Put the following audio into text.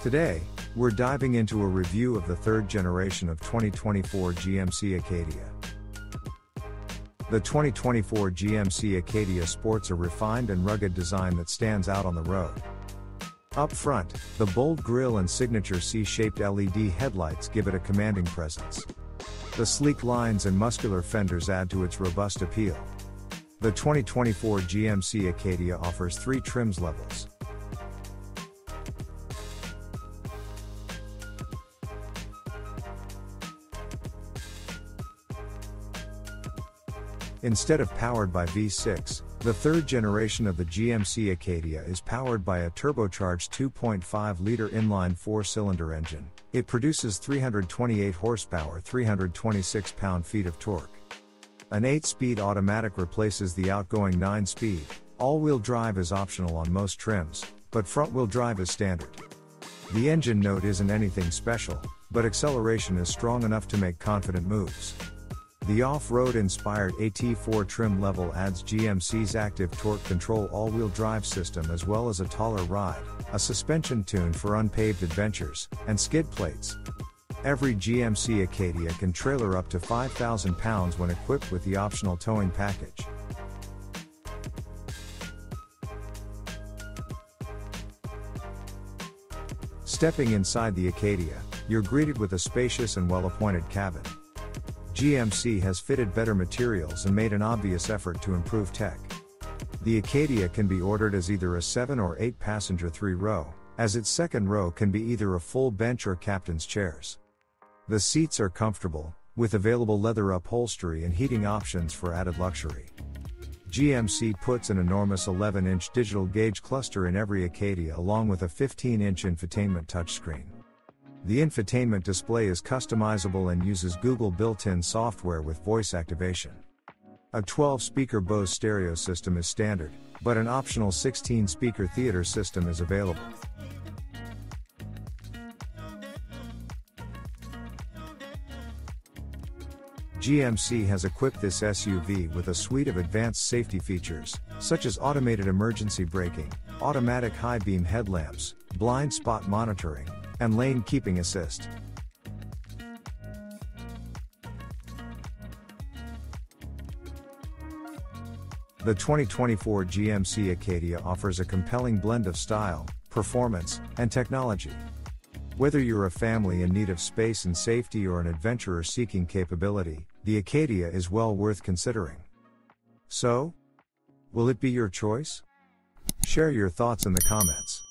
Today, we're diving into a review of the third generation of 2024 GMC Acadia. The 2024 GMC Acadia sports a refined and rugged design that stands out on the road. Up front, the bold grille and signature C-shaped LED headlights give it a commanding presence. The sleek lines and muscular fenders add to its robust appeal. The 2024 GMC Acadia offers three trims levels. Instead of powered by V6, the third generation of the GMC Acadia is powered by a turbocharged 2.5 liter inline four cylinder engine. It produces 328 horsepower, 326 pound feet of torque. An 8 speed automatic replaces the outgoing 9 speed. All wheel drive is optional on most trims, but front wheel drive is standard. The engine note isn't anything special, but acceleration is strong enough to make confident moves. The off-road inspired AT4 trim level adds GMC's active torque control all-wheel drive system as well as a taller ride, a suspension tune for unpaved adventures, and skid plates. Every GMC Acadia can trailer up to 5,000 pounds when equipped with the optional towing package. Stepping inside the Acadia, you're greeted with a spacious and well-appointed cabin. GMC has fitted better materials and made an obvious effort to improve tech. The Acadia can be ordered as either a 7 or 8 passenger 3 row, as its second row can be either a full bench or captain's chairs. The seats are comfortable, with available leather upholstery and heating options for added luxury. GMC puts an enormous 11 inch digital gauge cluster in every Acadia along with a 15 inch infotainment touchscreen. The infotainment display is customizable and uses Google built in software with voice activation. A 12 speaker Bose stereo system is standard, but an optional 16 speaker theater system is available. GMC has equipped this SUV with a suite of advanced safety features, such as automated emergency braking, automatic high beam headlamps, blind spot monitoring, and lane keeping assist. The 2024 GMC Acadia offers a compelling blend of style, performance, and technology. Whether you're a family in need of space and safety or an adventurer seeking capability, the Acadia is well worth considering. So, will it be your choice? Share your thoughts in the comments.